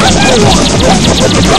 Let's go!